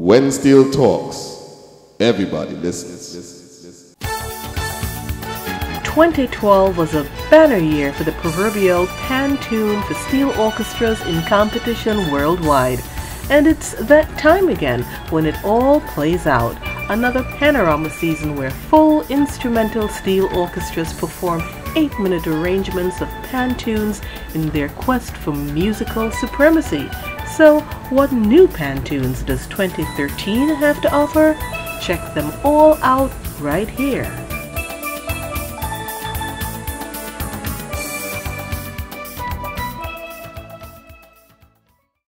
When Steel talks, everybody listens. 2012 was a banner year for the proverbial Pantune for steel orchestras in competition worldwide. And it's that time again when it all plays out. Another panorama season where full instrumental steel orchestras perform eight minute arrangements of pantunes in their quest for musical supremacy. So, what new pantunes does 2013 have to offer? Check them all out right here.